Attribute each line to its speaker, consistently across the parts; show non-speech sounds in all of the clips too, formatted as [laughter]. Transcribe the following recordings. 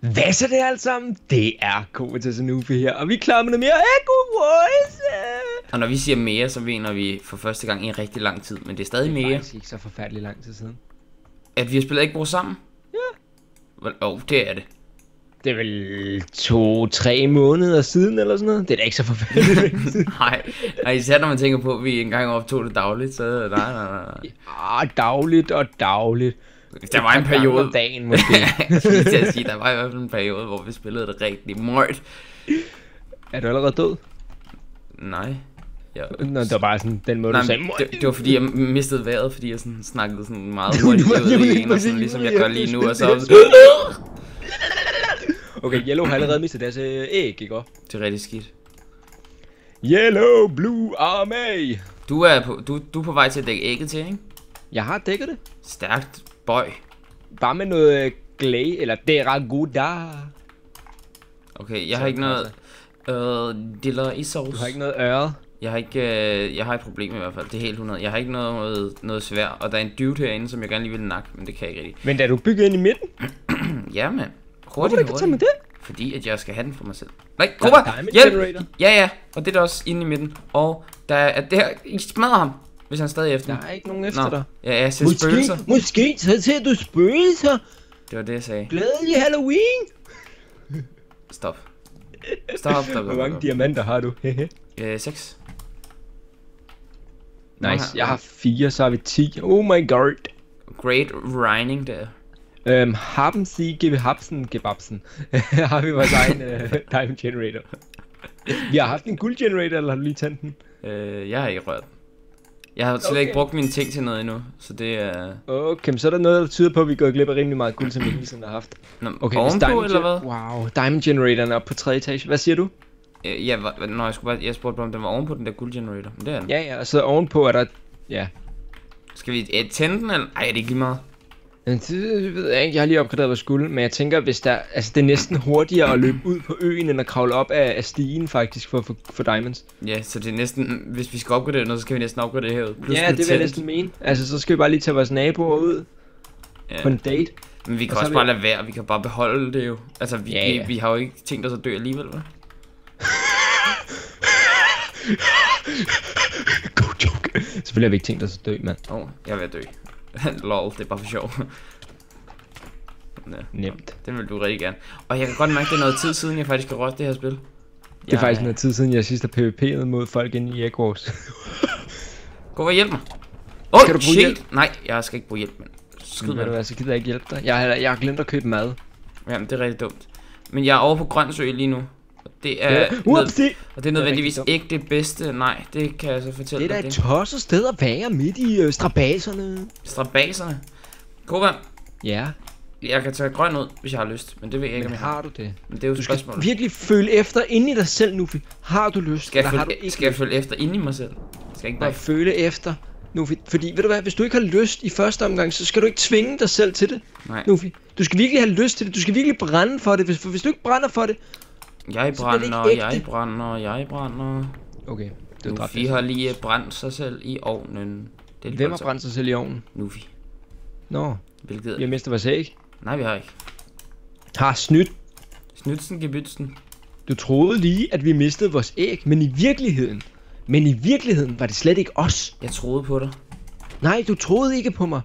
Speaker 1: Hvad så det alt sammen? Det er Kovatas Nufi her, og vi er klar med noget mere Echo Voice!
Speaker 2: Og når vi siger mere, så mener vi for første gang i rigtig lang tid. Men det er stadig
Speaker 1: Det er
Speaker 2: mere.
Speaker 1: ikke så forfærdelig lang tid siden.
Speaker 2: At vi har spillet ikke brugt sammen?
Speaker 1: Ja.
Speaker 2: Åh, oh, det er det.
Speaker 1: Det er vel to-tre måneder siden eller sådan noget. Det er da ikke så forfærdeligt. [laughs]
Speaker 2: Nej, Nej, især når man tænker på, at vi engang optog det dagligt, så nej, nej, nej, nej.
Speaker 1: Ah, dagligt og dagligt.
Speaker 2: Der var en periode,
Speaker 1: om dagen måske. [laughs]
Speaker 2: Til at sige, der var i hvert fald en periode, hvor vi spillede det rigtig møjt.
Speaker 1: er du allerede død?
Speaker 2: Nej. Jeg...
Speaker 1: Nå, det var bare sådan den måde,
Speaker 2: Nej,
Speaker 1: du sagde.
Speaker 2: det, det, var fordi, jeg mistede vejret, fordi jeg sådan snakkede sådan meget [laughs] hurtigt ud i en, og sådan, ligesom jeg gør lige nu, og så... [laughs]
Speaker 1: Okay, Yellow har allerede mistet deres øh, æg, ikke også?
Speaker 2: Det er rigtig skidt.
Speaker 1: Yellow Blue Army!
Speaker 2: Du er, på, du, du er på vej til at dække ægget til, ikke?
Speaker 1: Jeg har dækket det.
Speaker 2: Stærkt, boy.
Speaker 1: Bare med noget øh, glay, eller deraguda.
Speaker 2: Okay, jeg har ikke noget... Øh, diller i sovs.
Speaker 1: Du har ikke noget øret.
Speaker 2: Jeg har ikke, øh, jeg har et problem i hvert fald. Det er helt 100. Jeg har ikke noget, noget, noget svær, og der er en dude herinde, som jeg gerne lige vil nakke, men det kan jeg ikke rigtig.
Speaker 1: Men da du bygget ind i midten, [clears throat]
Speaker 2: Ja, mand.
Speaker 1: hvorfor
Speaker 2: Hurtigt,
Speaker 1: ikke tage med det?
Speaker 2: Fordi at jeg skal have den for mig selv. Nej,
Speaker 1: Der er diamond
Speaker 2: hjælp!
Speaker 1: generator.
Speaker 2: Ja, ja, og det er der også inde i midten. Og der er det her, I smadrer ham, hvis han er stadig efter
Speaker 1: Der er ikke nogen efter dig.
Speaker 2: Ja, jeg ser spøgelser.
Speaker 1: måske så ser du spøgelser.
Speaker 2: Det var det, jeg sagde.
Speaker 1: Glædelig Halloween.
Speaker 2: Stop. Stop, stop, stop.
Speaker 1: Hvor mange diamanter har du? [laughs]
Speaker 2: Øh, 6.
Speaker 1: nice, jeg har fire, så har vi 10. Oh my god.
Speaker 2: Great Rining der.
Speaker 1: Øhm, haben Sie give Hapsen gebabsen. [laughs] har vi vores egen øh, [laughs] diamond generator. Vi har haft en guld generator, eller har du lige tændt den?
Speaker 2: Øh, jeg har ikke rørt den. Jeg har slet
Speaker 1: Okay.
Speaker 2: ikke brugt mine ting til noget endnu, så det er...
Speaker 1: Okay, men så er der noget, der tyder på, at vi gået glip af rimelig meget guld, som vi ikke lige sådan har haft.
Speaker 2: Nå,
Speaker 1: Okay,
Speaker 2: ovenpå,
Speaker 1: diamond
Speaker 2: eller hvad?
Speaker 1: Wow, diamond generatoren er oppe på tredje etage. Hvad siger du?
Speaker 2: Øh, Ja, hva- når jeg, skulle bare, jeg spurgte bare, om den var ovenpå den der guldgenerator. Men det er den.
Speaker 1: Ja, ja, og så ovenpå er der... Ja.
Speaker 2: Skal vi øh, tænde den, eller? Ej, det er ikke lige meget.
Speaker 1: Det ved jeg ikke, jeg har lige opgraderet vores guld, men jeg tænker, hvis der... Altså, det er næsten hurtigere at løbe ud på øen, end at kravle op af, af stigen, faktisk, for, for, for diamonds.
Speaker 2: Ja, så det er næsten... Hvis vi skal opgradere noget, så skal vi næsten opgradere herud. Plus
Speaker 1: ja, det vil jeg næsten mene. Altså, så skal vi bare lige tage vores naboer ud
Speaker 2: Ja.
Speaker 1: på en date.
Speaker 2: Men vi kan
Speaker 1: Og så
Speaker 2: også
Speaker 1: er
Speaker 2: bare
Speaker 1: vi-
Speaker 2: lade være, vi kan bare beholde det jo. Altså, vi,
Speaker 1: Ja,
Speaker 2: vi,
Speaker 1: ja.
Speaker 2: vi har jo ikke tænkt os at dø alligevel, hva'? [laughs]
Speaker 1: God joke. Selvfølgelig har vi ikke tænkt os at dø, mand.
Speaker 2: Åh, oh, jeg er ved at dø. Lol, det er bare for sjov. ja,
Speaker 1: Nemt.
Speaker 2: den vil du rigtig gerne. Og jeg kan godt mærke, det er noget tid siden, jeg faktisk har rørt det her spil.
Speaker 1: Det er faktisk noget tid siden, jeg sidst har PvP'et mod folk inde i Egg Wars. [laughs]
Speaker 2: Gå og hjælp mig. Åh,
Speaker 1: Skal du
Speaker 2: oh,
Speaker 1: bruge
Speaker 2: shit.
Speaker 1: hjælp?
Speaker 2: Nej, jeg skal ikke bruge hjælp, mand. Skyd det.
Speaker 1: hvad, så gider jeg ikke hjælpe dig. Jeg har, jeg har glemt at købe mad.
Speaker 2: Jamen, det er rigtig dumt. Men jeg er over på Grønsø lige nu. Og det er,
Speaker 1: Ja.
Speaker 2: nød,
Speaker 1: Upsi!
Speaker 2: og det er nødvendigvis
Speaker 1: rigtig
Speaker 2: ikke det bedste. Nej, det kan jeg så fortælle
Speaker 1: Det er da
Speaker 2: dig.
Speaker 1: et tosset sted at være midt i øh, strabaserne.
Speaker 2: Strabaserne. Koba,
Speaker 1: Ja,
Speaker 2: jeg kan tage grøn ud, hvis jeg har lyst. Men det ved jeg ikke,
Speaker 1: men
Speaker 2: om jeg har.
Speaker 1: har du det?
Speaker 2: Men det er jo
Speaker 1: Du skal
Speaker 2: spørgsmålet.
Speaker 1: virkelig føle efter inde i dig selv nu. Har du lyst,
Speaker 2: Skal jeg,
Speaker 1: eller har du
Speaker 2: følge,
Speaker 1: ikke
Speaker 2: skal jeg følge efter inde i mig selv? Skal jeg ikke
Speaker 1: Bare
Speaker 2: bare...
Speaker 1: føle efter. Nufi. Fordi, ved du hvad, hvis du ikke har lyst i første omgang, så skal du ikke tvinge dig selv til det,
Speaker 2: Nej,
Speaker 1: Nufi. Du skal virkelig have lyst til det. Du skal virkelig brænde for det. Hvis, for hvis du ikke brænder for det...
Speaker 2: jeg
Speaker 1: ikke
Speaker 2: brænder, jeg brænder, jeg brænder.
Speaker 1: Okay, det
Speaker 2: Nufi
Speaker 1: dræbt.
Speaker 2: har lige brændt sig selv i ovnen. Det er
Speaker 1: Hvem har brændt sig selv i ovnen?
Speaker 2: Nufi.
Speaker 1: Nå,
Speaker 2: Hvilket...
Speaker 1: vi har mistet vores æg.
Speaker 2: Nej, vi har ikke.
Speaker 1: Har snydt.
Speaker 2: Snydsen, gebytsen.
Speaker 1: Du troede lige, at vi mistede vores æg, men i virkeligheden... Men i virkeligheden var det slet ikke os.
Speaker 2: Jeg troede på dig.
Speaker 1: Nej, du troede ikke på mig.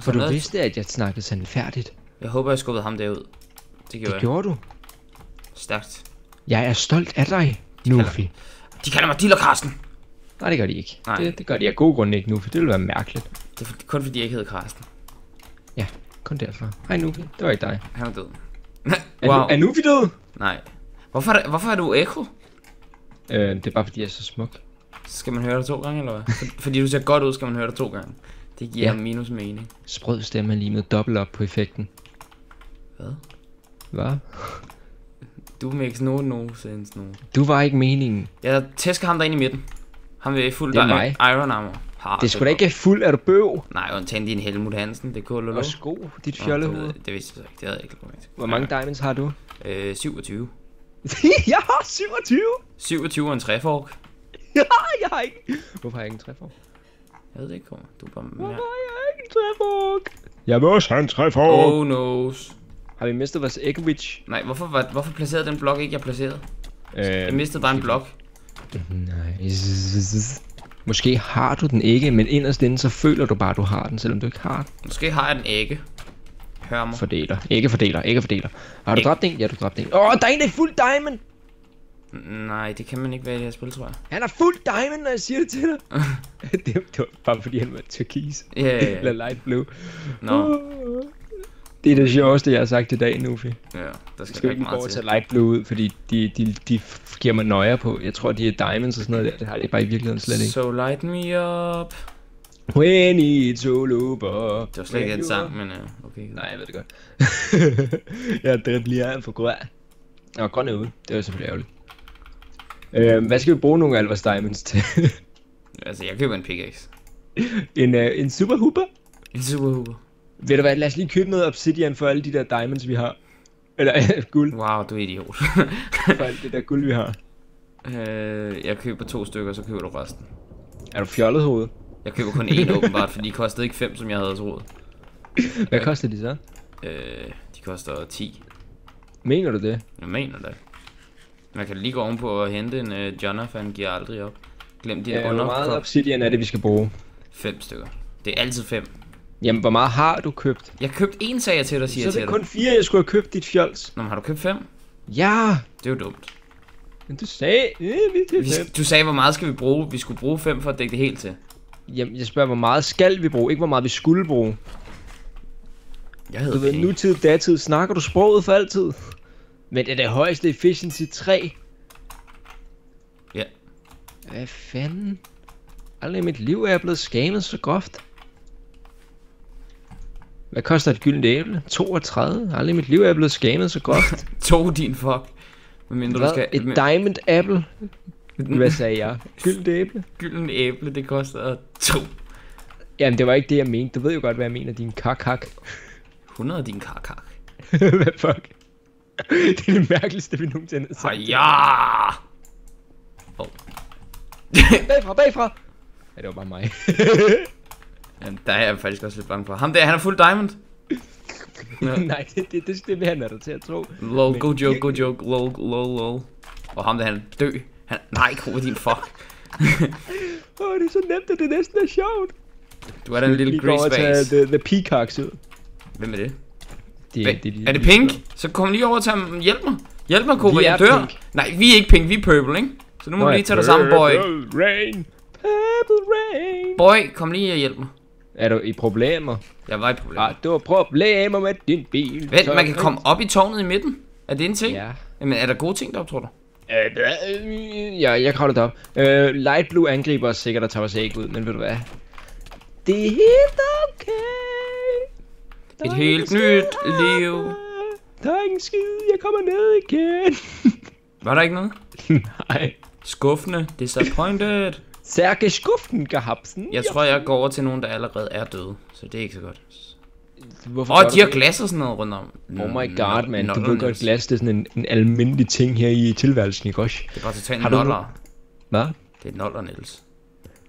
Speaker 1: For du
Speaker 2: noget-
Speaker 1: vidste, at jeg snakkede sandfærdigt.
Speaker 2: Jeg håber, jeg skubbede ham derud. Det gjorde
Speaker 1: Det
Speaker 2: jeg.
Speaker 1: gjorde du.
Speaker 2: Stærkt.
Speaker 1: Jeg er stolt af dig, Nufi.
Speaker 2: De kalder mig Diller Karsten.
Speaker 1: Nej, det gør de ikke.
Speaker 2: Nej.
Speaker 1: Det, det gør de af gode grunde ikke, Nufi. Det ville være mærkeligt.
Speaker 2: Det er for- kun fordi, jeg ikke hedder Karsten.
Speaker 1: Ja, kun derfor. Hej Nufi, det var ikke dig.
Speaker 2: Han er død.
Speaker 1: Er,
Speaker 2: wow.
Speaker 1: nu, er Nufi død?
Speaker 2: Nej. Hvorfor er, hvorfor er du ekko?
Speaker 1: Øh, det er bare fordi, jeg er så smuk.
Speaker 2: Skal man høre dig to gange, eller hvad? For, fordi du ser godt ud, skal man høre dig to gange. Det giver
Speaker 1: Ja.
Speaker 2: ja. minus mening.
Speaker 1: Sprød stemme lige med dobbelt op på effekten.
Speaker 2: Hvad?
Speaker 1: Hvad?
Speaker 2: Du makes no no sense no.
Speaker 1: Du var ikke meningen.
Speaker 2: Jeg tæsker ham derinde i midten. Han vil fuld
Speaker 1: Det er mig.
Speaker 2: iron armor. Har,
Speaker 1: Det skulle da ikke fuld, er du bøv?
Speaker 2: Nej, undtagen din Helmut Hansen. Det er cool,
Speaker 1: Og sko, dit
Speaker 2: det,
Speaker 1: fjollehoved.
Speaker 2: ved- det vidste jeg så ikke. Det havde jeg ikke lagt.
Speaker 1: Hvor mange diamonds har du?
Speaker 2: Øh, 27. [laughs]
Speaker 1: jeg har 27!
Speaker 2: 27 og en træfork. [laughs]
Speaker 1: Ja, jeg har ikke. Hvorfor har jeg ikke en træfork?
Speaker 2: Jeg ved det ikke, kommer. Du er bare
Speaker 1: Hvorfor har jeg ikke en træfork? Jeg vil også have en træfork.
Speaker 2: Oh noes.
Speaker 1: Har vi mistet vores Eggwitch?
Speaker 2: Nej, hvorfor, var, hvorfor placerede den blok ikke, jeg placerede?
Speaker 1: Øh,
Speaker 2: Jeg mistede bare en blok.
Speaker 1: Nej. Måske har du den ikke, men inderst inde så føler du bare, at du har den, selvom du ikke har den.
Speaker 2: Måske har jeg den ikke. Hør mig.
Speaker 1: Fordeler. Ikke fordeler. Ikke fordeler. Har du
Speaker 2: Ikke.
Speaker 1: dræbt en? Ja, du dræbte en. Åh, oh, der er en, der er fuld diamond!
Speaker 2: Nej, det kan man ikke være i det her spil, tror jeg.
Speaker 1: Han er fuld diamond, når jeg siger det til dig. det, [laughs] [laughs] det var bare fordi, han var turkis.
Speaker 2: Ja, ja, [laughs]
Speaker 1: Eller
Speaker 2: ja.
Speaker 1: light blue.
Speaker 2: Nå,
Speaker 1: Det er det sjoveste, jeg har sagt i dag, Nufi.
Speaker 2: ja, der
Speaker 1: Jeg
Speaker 2: skal
Speaker 1: skal
Speaker 2: ikke meget til.
Speaker 1: til light blue ud, fordi de, de, de giver mig nøjer på. Jeg tror, de er diamonds og sådan noget der. Det har de bare i virkeligheden slet ikke.
Speaker 2: So light me up.
Speaker 1: When it's all over.
Speaker 2: Det var slet ikke en sang, men uh, okay.
Speaker 1: Nej, jeg ved det godt. [laughs] jeg dribler for grøn. Nå, grøn er ude. Det er selvfølgelig ærgerligt. Øh, hvad skal vi bruge nogle vores diamonds til? [laughs]
Speaker 2: Altså, jeg køber en pickaxe.
Speaker 1: en, øh, en super hooper?
Speaker 2: En superhuber.
Speaker 1: Ved du hvad, lad os lige købe noget obsidian for alle de der diamonds, vi har. Eller øh, [laughs] guld,
Speaker 2: Wow, du er idiot. [laughs]
Speaker 1: for alt det der guld, vi har.
Speaker 2: øh, jeg køber to stykker, så køber du resten.
Speaker 1: Er du fjollet hoved?
Speaker 2: Jeg køber kun én [laughs] åbenbart, for de kostede ikke 5, som jeg havde troet.
Speaker 1: Hvad koster de så?
Speaker 2: Øh, de koster 10.
Speaker 1: Mener du det?
Speaker 2: Jeg mener det. Man kan lige gå ovenpå og hente en uh, Jonathan giver aldrig op. Glem din
Speaker 1: Ja,
Speaker 2: under.
Speaker 1: hvor meget obsidian er det, vi skal bruge?
Speaker 2: 5 stykker. Det er altid 5.
Speaker 1: Jamen, hvor meget har du købt?
Speaker 2: Jeg købte en sag jeg til dig, siger
Speaker 1: Så
Speaker 2: jeg
Speaker 1: er
Speaker 2: til
Speaker 1: det
Speaker 2: dig.
Speaker 1: kun fire, jeg skulle have købt dit fjols.
Speaker 2: Nå, men har du købt 5?
Speaker 1: Ja,
Speaker 2: Det er jo dumt.
Speaker 1: men du sagde, øh, vi
Speaker 2: Vi,
Speaker 1: fem.
Speaker 2: du sagde, hvor meget skal vi bruge? Vi skulle bruge 5 for at dække det helt til.
Speaker 1: Jamen, jeg spørger, hvor meget skal vi bruge, ikke hvor meget vi skulle bruge.
Speaker 2: Jeg
Speaker 1: Du ved,
Speaker 2: penge.
Speaker 1: nutid, datid, snakker du sproget for altid? Men det er det højeste efficiency 3.
Speaker 2: Ja.
Speaker 1: Hvad fanden? Aldrig i mit liv er jeg blevet scamet så groft. Hvad koster et gyldent æble? 32. Aldrig i mit liv er jeg blevet scamet så groft. [laughs]
Speaker 2: To din fuck. Hvad mindre du
Speaker 1: Hvad?
Speaker 2: skal...
Speaker 1: Et diamond apple? [laughs] Hvad sagde jeg? Gyldent æble?
Speaker 2: Gylden æble, det koster 2.
Speaker 1: Jamen, det var ikke det, jeg mente. Du ved jo godt, hvad jeg mener, din kak
Speaker 2: 100 af din karkak. [laughs]
Speaker 1: Hvad fuck? det er det mærkeligste, vi nogensinde har sagt.
Speaker 2: Ja!
Speaker 1: Bagfra, bagfra! Ja, det var bare mig.
Speaker 2: Jamen, der er jeg faktisk også lidt bange for. Ham der, han er fuld diamond. Ja. [laughs]
Speaker 1: Nej, det, det, det, det vil han dig til at tro.
Speaker 2: Lol,
Speaker 1: Men
Speaker 2: go joke, go
Speaker 1: virkelig-
Speaker 2: joke, lol, lol, lol. Og ham der, han er dø. Han, nej, kro din fuck. [laughs]
Speaker 1: Åh, oh, det er så nemt, at det næsten er sjovt.
Speaker 2: Du er da en lille grease
Speaker 1: og tage
Speaker 2: base.
Speaker 1: the, the peacocks ud.
Speaker 2: Hvem er det?
Speaker 1: Det,
Speaker 2: Hva-
Speaker 1: de
Speaker 2: er det pink? Så kom lige over til ham. Hjælp mig. Hjælp mig, Koba,
Speaker 1: Vi
Speaker 2: jeg
Speaker 1: er
Speaker 2: dør.
Speaker 1: pink.
Speaker 2: Nej, vi er ikke pink, vi er purple, ikke? Så nu må
Speaker 1: Nå
Speaker 2: du lige tage dig sammen, boy.
Speaker 1: Purple rain. Purple rain.
Speaker 2: Boy, kom lige og hjælp mig.
Speaker 1: Er du i problemer?
Speaker 2: Jeg var i problem.
Speaker 1: Ah, du har problemer med din bil.
Speaker 2: Vent, man kan komme op i tårnet i midten. Er det en ting?
Speaker 1: Ja.
Speaker 2: Jamen, er der gode ting deroppe, tror du?
Speaker 1: Øh, ja, jeg kravler derop. Øh, light blue angriber os sikkert og tager os ikke ud, men ved du hvad? Det er helt okay. Der
Speaker 2: Et helt nyt liv.
Speaker 1: Der er ingen skid, jeg kommer ned igen.
Speaker 2: Var der ikke noget? [laughs]
Speaker 1: Nej.
Speaker 2: Skuffende. Disappointed.
Speaker 1: Særke skuften gehabsen.
Speaker 2: Jeg tror, jeg går over til nogen, der allerede er døde. Så det er ikke så godt.
Speaker 1: Hvorfor du
Speaker 2: de har glas og sådan noget rundt om.
Speaker 1: Oh my god, man. Du ved godt,
Speaker 2: Niels.
Speaker 1: glas det er sådan en, en almindelig ting her i tilværelsen, ikke også?
Speaker 2: Det er bare totalt noller.
Speaker 1: Hvad?
Speaker 2: Det er noller, Niels.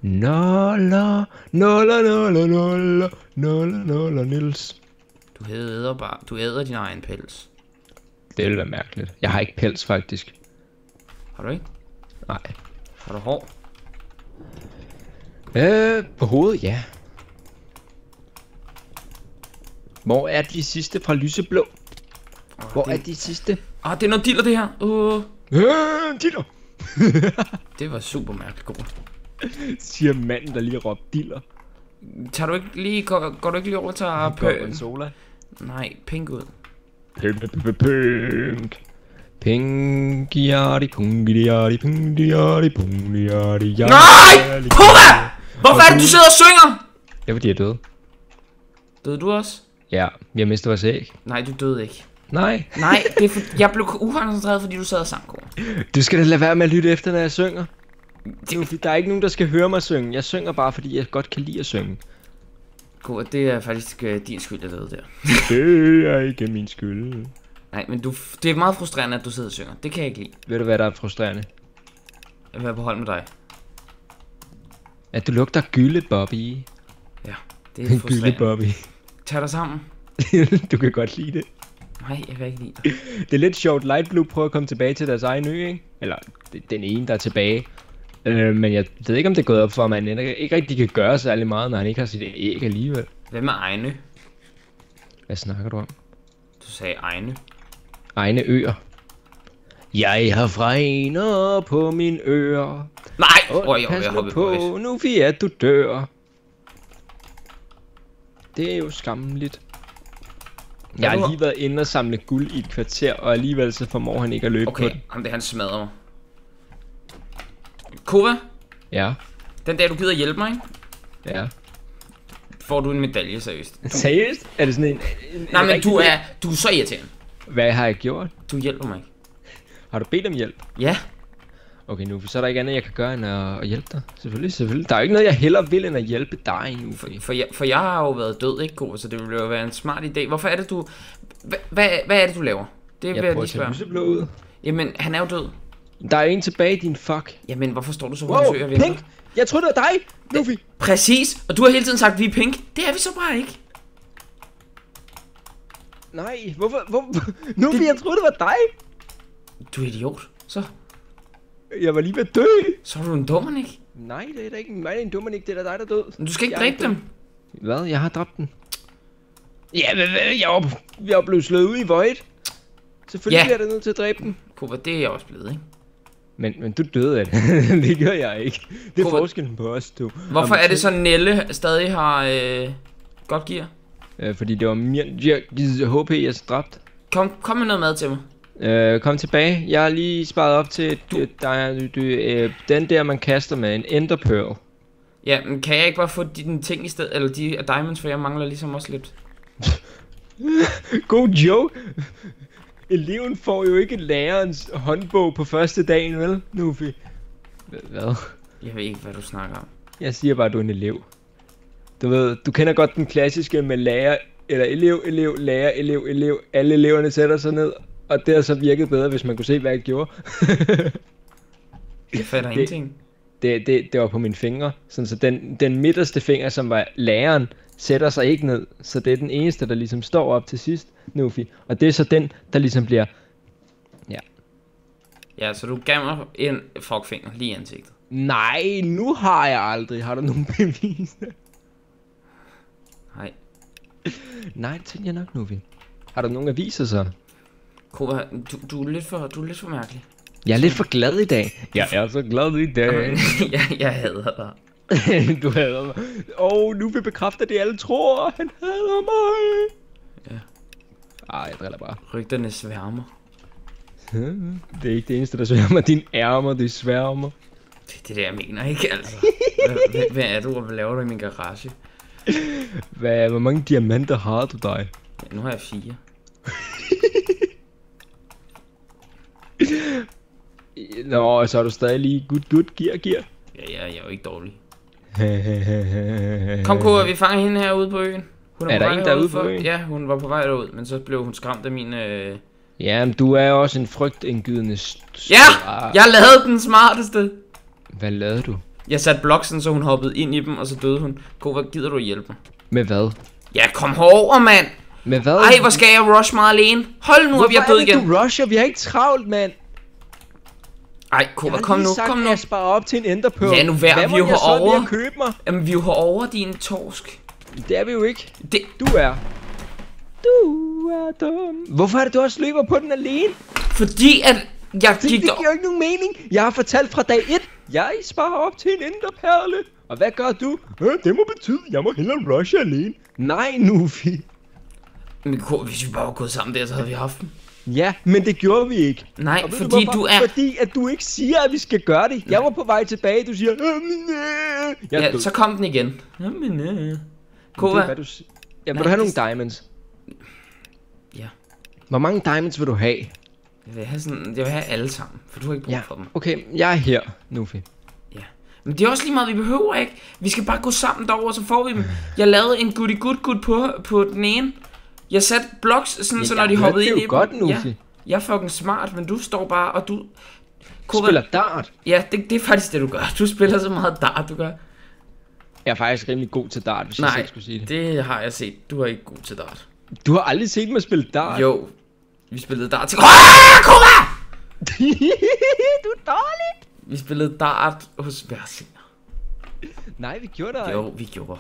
Speaker 1: Noller, noller, noller, noller, noller, noller, Nils.
Speaker 2: Du æder bare, du æder din egen pels.
Speaker 1: Det ville være mærkeligt. Jeg har ikke pels, faktisk.
Speaker 2: Har du ikke?
Speaker 1: Nej.
Speaker 2: Har du hår?
Speaker 1: Øh, på hovedet, ja. Hvor er de sidste fra lyseblå? Hvor er de sidste?
Speaker 2: Ah, det er noget diller, det her. Uh,
Speaker 1: Øh, Diller! [laughs]
Speaker 2: det var super mærkeligt god.
Speaker 1: Siger manden, der lige råbte diller.
Speaker 2: Tager du ikke lige, går, går du ikke lige over til at pø...
Speaker 1: sola.
Speaker 2: Nej, pink ud.
Speaker 1: Pink. Pinkiardi, pungidiardi, pungidiardi, pungidiardi,
Speaker 2: Nej! Koda! Hvorfor er det, du sidder og synger?
Speaker 1: Det er fordi, jeg er død.
Speaker 2: Døde du også?
Speaker 1: Ja, vi har mistet vores æg.
Speaker 2: Nej, du døde ikke.
Speaker 1: Nej.
Speaker 2: Nej, det er for, jeg blev ukoncentreret, fordi du sad og sang, Kåre.
Speaker 1: Du skal da lade være med at lytte efter, når jeg synger. Nu, der er ikke nogen, der skal høre mig synge. Jeg synger bare, fordi jeg godt kan lide at synge.
Speaker 2: Kåre, det er faktisk øh, din skyld, jeg døde der.
Speaker 1: Det er ikke min skyld.
Speaker 2: Nej, men du, det er meget frustrerende, at du sidder og synger. Det kan jeg ikke lide.
Speaker 1: Ved du, hvad der er frustrerende?
Speaker 2: Jeg vil være på hold med dig.
Speaker 1: At du lugter gylde, Bobby.
Speaker 2: Ja, det er [laughs]
Speaker 1: Gylde,
Speaker 2: frustrerende.
Speaker 1: Bobby.
Speaker 2: Tag dig sammen. [laughs]
Speaker 1: du kan godt lide det.
Speaker 2: Nej, jeg kan ikke lide dig. [laughs]
Speaker 1: Det er lidt sjovt, Light Blue prøver at komme tilbage til deres egen ø, ikke? Eller det- den ene, der er tilbage. Øh, men jeg ved ikke, om det er gået op for, at man ikke rigtig kan gøre særlig meget, når han ikke har sit æg alligevel.
Speaker 2: Hvem er egne?
Speaker 1: Hvad snakker du om?
Speaker 2: Du sagde egne.
Speaker 1: Egne øer. Jeg har fregner på min øer.
Speaker 2: Nej!
Speaker 1: Åh,
Speaker 2: jeg
Speaker 1: pas nu på,
Speaker 2: på
Speaker 1: nu vi at du dør. Det er jo skammeligt. Jeg har lige været inde og samle guld i et kvarter, og alligevel så formår han ikke at løbe på
Speaker 2: Okay,
Speaker 1: den.
Speaker 2: ham det han smadrer mig. Kova,
Speaker 1: Ja,
Speaker 2: den dag du gider hjælpe mig,
Speaker 1: ja.
Speaker 2: får du en medalje, seriøst.
Speaker 1: Seriøst? Er det sådan en... en
Speaker 2: Nej,
Speaker 1: en
Speaker 2: men
Speaker 1: rigtig
Speaker 2: du er, du er så irriterende.
Speaker 1: Hvad har jeg gjort?
Speaker 2: Du hjælper mig ikke.
Speaker 1: Har du bedt om hjælp?
Speaker 2: Ja,
Speaker 1: Okay, nu så er der ikke andet, jeg kan gøre end at, hjælpe dig. Selvfølgelig, selvfølgelig. Der er jo ikke noget, jeg hellere vil, end at hjælpe dig nu.
Speaker 2: for, for, jeg, for jeg har jo været død, ikke Kova, så det ville jo være en smart idé. Hvorfor er det, du... Hva, hvad, hvad er det, du laver? Det vil
Speaker 1: Jeg
Speaker 2: jeg
Speaker 1: prøver
Speaker 2: lige spørge.
Speaker 1: lyseblå ud.
Speaker 2: Jamen, han er jo død.
Speaker 1: Der er en tilbage, din fuck.
Speaker 2: Jamen, hvorfor står du så
Speaker 1: Wow,
Speaker 2: venter?
Speaker 1: Pink! Jeg troede, det var dig, Luffy.
Speaker 2: Præcis, og du har hele tiden sagt, vi er pink. Det er vi så bare ikke.
Speaker 1: Nej, hvorfor? Hvor, Luffy, [laughs] jeg troede, det var dig.
Speaker 2: Du er idiot. Så,
Speaker 1: Jeg var lige ved at dø.
Speaker 2: så er du en dummer, ikke?
Speaker 1: Nej, det er da ikke mig, det er en dummer, ikke. Det er da dig, der er død.
Speaker 2: Men du skal ikke
Speaker 1: Jeg
Speaker 2: dræbe dem.
Speaker 1: Hvad? Jeg har dræbt den. Ja, men hvad? Jeg var, jeg var blevet slået ud i Void. Selvfølgelig
Speaker 2: Ja.
Speaker 1: bliver jeg da nødt til at dræbe den.
Speaker 2: Kova, det er jeg også blevet, ikke?
Speaker 1: Men, men du døde af det. [laughs] det gør jeg ikke. Det er
Speaker 2: Hvorfor-
Speaker 1: forskellen på os, du.
Speaker 2: Hvorfor
Speaker 1: Om
Speaker 2: er det så, Nelle stadig har øh, godt gear?
Speaker 1: Øh, fordi det var HP, jeg dræbte.
Speaker 2: Kom, kom med noget mad til mig.
Speaker 1: Øh, kom tilbage. Jeg har lige sparet op til du, der er, du, du, øh, den der, man kaster med en Ender Pearl.
Speaker 2: Ja, men kan jeg ikke bare få dine ting i stedet, eller de diamonds, for jeg mangler ligesom også lidt. [laughs]
Speaker 1: God joke. Eleven får jo ikke lærerens håndbog på første dagen, vel, Nufi? Hvad?
Speaker 2: Jeg ved ikke, hvad du snakker om.
Speaker 1: Jeg siger bare, at du er en elev. Du ved, du kender godt den klassiske med lærer, eller elev, elev, lærer, elev, elev. Alle eleverne sætter sig ned, og det har så virket bedre, hvis man kunne se, hvad jeg gjorde.
Speaker 2: Jeg fatter
Speaker 1: Det-
Speaker 2: ingenting.
Speaker 1: det, det, det var på mine fingre. Sådan, så den, den midterste finger, som var læreren, sætter sig ikke ned. Så det er den eneste, der ligesom står op til sidst, Nufi. Og det er så den, der ligesom bliver...
Speaker 2: Ja, så du gav mig en fuckfinger lige i ansigtet.
Speaker 1: Nej, nu har jeg aldrig. Har du nogen bevis?
Speaker 2: Nej.
Speaker 1: Det tænker jeg nok, Nufi. Har du nogen aviser så?
Speaker 2: Kova, du, du, er lidt for, du er lidt for mærkelig.
Speaker 1: Jeg er lidt for glad i dag. Jeg er så glad i dag. [laughs]
Speaker 2: jeg, jeg hader dig. [laughs]
Speaker 1: du hader mig. Åh, oh, nu vil bekræfte det, alle tror. Han hader mig.
Speaker 2: Ja.
Speaker 1: Ej, jeg driller bare.
Speaker 2: Rygterne sværmer. [laughs]
Speaker 1: Det er ikke det eneste, der sværmer. Din ærmer, det sværmer.
Speaker 2: Det er det, der jeg mener, ikke altså? Hvad, hvad, hvad er du, og hvad laver du i min garage? [laughs]
Speaker 1: Hvad, hvor mange diamanter har du dig?
Speaker 2: Ja, nu har jeg fire. [laughs]
Speaker 1: Nå, så er du stadig lige good, good, gear, gear.
Speaker 2: Ja, jeg, jeg er jo ikke dårlig. [laughs] Kom, Kova, vi fanger hende herude på øen. Hun
Speaker 1: Er
Speaker 2: på
Speaker 1: der en derude på øen?
Speaker 2: Ja, hun var på vej derud, men så blev hun skræmt af min... Øh...
Speaker 1: Ja, men du er også en frygtindgydende
Speaker 2: Ja! Jeg lavede den smarteste!
Speaker 1: Hvad lavede du?
Speaker 2: Jeg satte bloksen, så hun hoppede ind i dem, og så døde hun. Kova, gider du hjælpe mig?
Speaker 1: Med hvad?
Speaker 2: Ja, kom herover, mand!
Speaker 1: Med hvad?
Speaker 2: Ej, hvor skal jeg rush mig alene? Hold nu, er
Speaker 1: Hvorfor
Speaker 2: død
Speaker 1: er det,
Speaker 2: igen.
Speaker 1: du rusher? Vi har ikke travlt, mand.
Speaker 2: Ej,
Speaker 1: Jeg
Speaker 2: Kova, kom nu,
Speaker 1: sagt,
Speaker 2: kom nu.
Speaker 1: jeg sparer op til en enderpearl.
Speaker 2: Ja, nu vær,
Speaker 1: Hvad
Speaker 2: vi er jo
Speaker 1: jeg
Speaker 2: herovre.
Speaker 1: at købe mig?
Speaker 2: Jamen, vi er jo herovre, din torsk.
Speaker 1: Det er vi jo ikke.
Speaker 2: Det...
Speaker 1: Du er. Du er dum. Hvorfor er det, du også løber på den alene?
Speaker 2: Fordi at jeg
Speaker 1: Det,
Speaker 2: gik
Speaker 1: det giver jo ikke nogen mening. Jeg har fortalt fra dag 1. Jeg sparer op til en enderperle. Og hvad gør du? Øh, det må betyde, at jeg må hellere rushe alene. Nej, Nufi.
Speaker 2: Men hvis vi bare var gået sammen der, så havde vi haft dem.
Speaker 1: Ja, men det gjorde vi ikke.
Speaker 2: Nej,
Speaker 1: Og
Speaker 2: fordi
Speaker 1: hvorfor?
Speaker 2: du er...
Speaker 1: Fordi at du ikke siger, at vi skal gøre det. Jeg var på vej tilbage, du siger... "Øh, men, øh." Jeg er
Speaker 2: Ja,
Speaker 1: død.
Speaker 2: så kom den igen. Jamen, øh.
Speaker 1: Det er,
Speaker 2: Kova,
Speaker 1: hvad du. Ja, vil
Speaker 2: Nej,
Speaker 1: du have nogle
Speaker 2: det-
Speaker 1: diamonds?
Speaker 2: Ja.
Speaker 1: Hvor mange diamonds vil du have?
Speaker 2: Jeg vil have sådan... Jeg vil have alle sammen, for du har ikke brug
Speaker 1: Ja,
Speaker 2: for dem.
Speaker 1: okay, jeg er her, Nufi.
Speaker 2: Ja. Men det er også lige meget, vi behøver ikke. Vi skal bare gå sammen derover, så får vi dem. Jeg lavede en goody good good på, på den ene. Jeg satte blocks, sådan, så når de hoppede ind
Speaker 1: det
Speaker 2: i
Speaker 1: er jo godt. Nufi.
Speaker 2: Ja, jeg er fucking smart, men du står bare, og du... Kova,
Speaker 1: spiller dart.
Speaker 2: Ja, det, det er faktisk det, du gør. Du spiller så meget dart, du gør.
Speaker 1: Jeg er faktisk rimelig god til dart, hvis jeg
Speaker 2: Nej,
Speaker 1: selv skulle sige det.
Speaker 2: det har jeg set. Du er ikke god til dart.
Speaker 1: Du har aldrig set mig spille dart?
Speaker 2: Jo, Vi spillede dart til... Ah, Koma! [laughs]
Speaker 1: du er dårlig.
Speaker 2: Vi spillede dart hos Versinger.
Speaker 1: Nej, vi gjorde det.
Speaker 2: Jo, vi gjorde.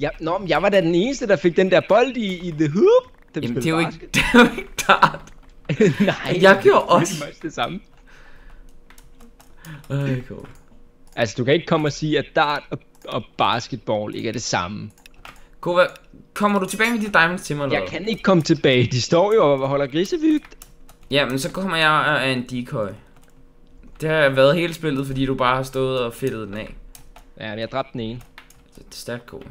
Speaker 1: Ja, nå, men jeg var da den eneste, der fik den der bold i, i the hoop. Da vi
Speaker 2: Jamen, det er, jo ikke, [laughs] det er jo ikke dart. [laughs]
Speaker 1: Nej,
Speaker 2: Jeg gjorde
Speaker 1: det er
Speaker 2: også.
Speaker 1: faktisk det samme.
Speaker 2: Ej, cool.
Speaker 1: Altså, du kan ikke komme og sige, at dart og, og basketball ikke er det samme.
Speaker 2: Kova, kommer du tilbage med de diamonds til mig, eller
Speaker 1: Jeg kan ikke komme tilbage. De står jo og holder grisevygt.
Speaker 2: Ja, men så kommer jeg er en decoy. Det har været hele spillet, fordi du bare har stået og fedtet den af.
Speaker 1: Ja, men jeg dræbte den ene.
Speaker 2: Det, det er stærkt god.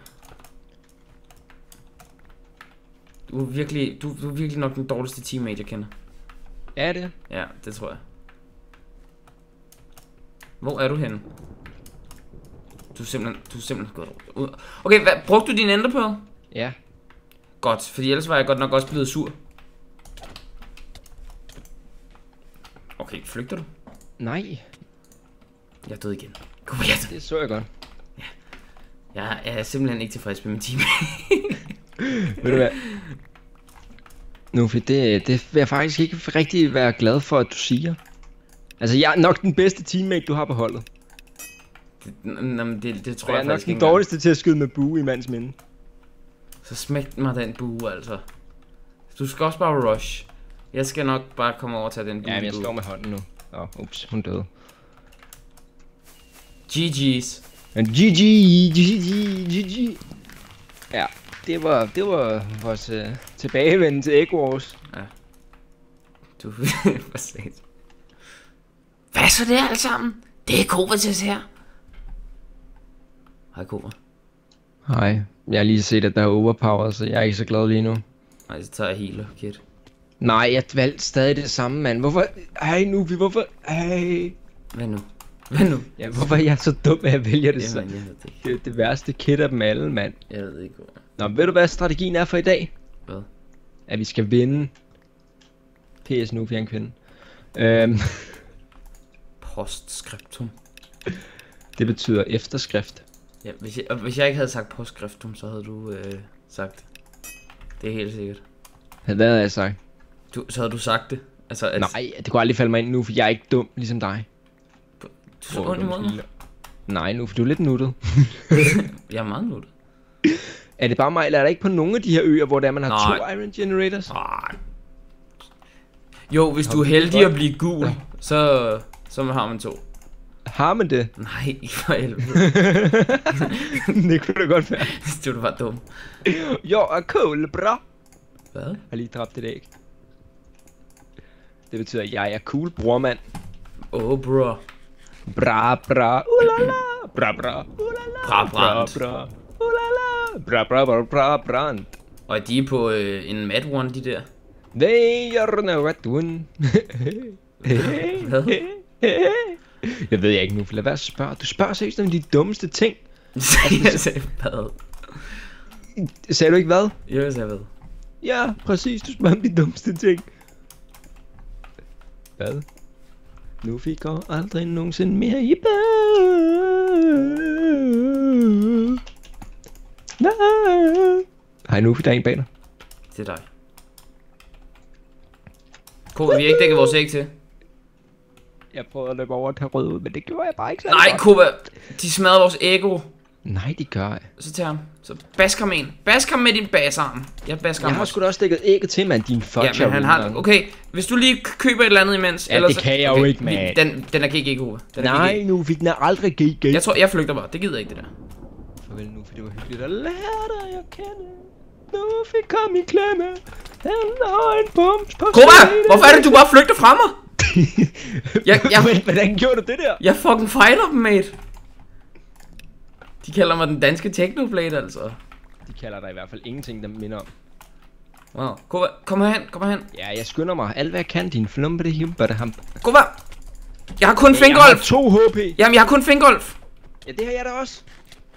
Speaker 2: Du er virkelig, du, du er virkelig nok den dårligste teammate, jeg kender.
Speaker 1: Er det?
Speaker 2: Ja, det tror jeg. Hvor er du henne? Du er simpelthen, du er simpelthen gået ud. Okay, hvad, brugte du din enderpearl?
Speaker 1: Ja.
Speaker 2: Godt, fordi ellers var jeg godt nok også blevet sur. Okay, flygter du?
Speaker 1: Nej,
Speaker 2: Jeg er død igen. Kom er død.
Speaker 1: det så jeg godt.
Speaker 2: Jeg er simpelthen ikke tilfreds med min team. [laughs]
Speaker 1: Ved du hvad? Nu, for det, det vil jeg faktisk ikke rigtig være glad for, at du siger. Altså, jeg er nok den bedste teammate, du har på holdet.
Speaker 2: Nå, men det, det tror
Speaker 1: jeg
Speaker 2: jeg,
Speaker 1: er nok
Speaker 2: faktisk
Speaker 1: den dårligste til at skyde med bue i mands minde.
Speaker 2: Så smæk mig den bue, altså. Du skal også bare rush. Jeg skal nok bare komme over og tage den bue.
Speaker 1: Ja, men jeg slår med hånden nu. Åh, oh, ups, hun døde.
Speaker 2: GG's.
Speaker 1: Men GG, GG, GG. Ja, det var, det var vores uh, tilbagevenden til Egg Wars.
Speaker 2: Du [laughs] for sat. Hvad så det alt sammen? Det er Kovacs her. Hej Kova.
Speaker 1: Hej, jeg har lige set, at der er overpower, så jeg er ikke så glad lige nu.
Speaker 2: Nej, så tager jeg healer, kid.
Speaker 1: Nej, jeg valgte stadig det samme, mand. Hvorfor? Hej nu, vi hvorfor? Hej.
Speaker 2: Hvad nu? Hvad nu?
Speaker 1: Ja, hvorfor er jeg så dum, at jeg vælger det
Speaker 2: Jamen,
Speaker 1: så?
Speaker 2: jeg ved det ikke.
Speaker 1: Det er det værste kit af dem alle, mand.
Speaker 2: Jeg ved ikke, hvor.
Speaker 1: Nå, ved du hvad strategien er for i dag?
Speaker 2: Hvad?
Speaker 1: At vi skal vinde. PS nu, er en kvinde. Øhm,
Speaker 2: Postscriptum.
Speaker 1: det betyder efterskrift.
Speaker 2: Ja, hvis jeg, hvis jeg ikke havde sagt postscriptum, så havde du øh, sagt det. Er helt sikkert.
Speaker 1: Hvad havde jeg sagt?
Speaker 2: Du, så havde du sagt det. Altså, at
Speaker 1: Nej, det kunne aldrig falde mig ind nu, for jeg er ikke dum, ligesom dig.
Speaker 2: du er så ondt imod mig.
Speaker 1: Nej, nu, for du er lidt nuttet. [laughs] [laughs]
Speaker 2: Jeg er meget nuttet.
Speaker 1: Er det bare mig, eller er der ikke på nogle af de her øer, hvor der man har
Speaker 2: Nej.
Speaker 1: to iron generators?
Speaker 2: Nej. Jo, hvis du er heldig at blive gul, så, så har man to.
Speaker 1: Har man det?
Speaker 2: Nej, for helvede. [laughs]
Speaker 1: det kunne da godt være.
Speaker 2: du var dum.
Speaker 1: Jo, er cool, bra.
Speaker 2: Hvad?
Speaker 1: Jeg har lige dræbt et æg. Det betyder, at jeg er cool, bror mand.
Speaker 2: Åh, oh, bro.
Speaker 1: Bra, bra, ulala. Bra, bra, ulala.
Speaker 2: Bra,
Speaker 1: bra, bra, ulala. Bra, bra, bra, bra, brand.
Speaker 2: Og de er på øh, en mad one, de der.
Speaker 1: They are no what one.
Speaker 2: Hvad? [laughs]
Speaker 1: Jeg ved jeg ikke nu, for lad være at spørge. Du spørger seriøst om de dummeste ting. [laughs]
Speaker 2: jeg sagde hvad?
Speaker 1: Sagde du ikke hvad?
Speaker 2: Jo, jeg sagde hvad?
Speaker 1: Ja, præcis. Du spørger om de dummeste ting. Hvad? Nu fik jeg aldrig nogensinde mere i bad. Nej. Hej nu, der er en bag dig.
Speaker 2: Det er dig. Kova, vi har ikke dækket vores æg til.
Speaker 1: Jeg prøvede at løbe over og tage rød ud, men det gjorde jeg bare ikke
Speaker 2: Nej, Kova, de smadrer vores ego.
Speaker 1: Nej, det gør jeg.
Speaker 2: Så tag ham. Så bask ham en. Bask ham med din basarm. Jeg basker
Speaker 1: Jeg
Speaker 2: ham
Speaker 1: har
Speaker 2: også.
Speaker 1: sgu da også dækket ægget til, mand. Din fuck
Speaker 2: Ja, men han har... Okay, hvis du lige køber et eller andet imens...
Speaker 1: Ja,
Speaker 2: ellers
Speaker 1: det kan jeg jo
Speaker 2: okay,
Speaker 1: ikke,
Speaker 2: vi-
Speaker 1: mand.
Speaker 2: Den, den er GG, Kova. Den er
Speaker 1: Nej,
Speaker 2: GG.
Speaker 1: nu fik den aldrig GG.
Speaker 2: Jeg tror, jeg flygter bare. Det gider jeg ikke, det der.
Speaker 1: Farvel nu, for det var hyggeligt at lære dig at kende. Nu fik kom i klemme. Den og en bums på scenen.
Speaker 2: Hvorfor er det, du bare flygter fra mig? Jeg- [laughs] jeg-
Speaker 1: Men hvordan gjorde du det der?
Speaker 2: Jeg fucking fighter dem, mate. De kalder mig den danske Technoblade, altså.
Speaker 1: De kalder dig i hvert fald ingenting, der minder om.
Speaker 2: Wow. Kova, kom herhen, kom herhen.
Speaker 1: Ja, jeg skynder mig. Alt hvad jeg kan, din flumpe det himberte hamp.
Speaker 2: Kova! Jeg har kun
Speaker 1: Jeg har to HP.
Speaker 2: Jamen, jeg har kun fingerolf.
Speaker 1: Ja, det har jeg da også.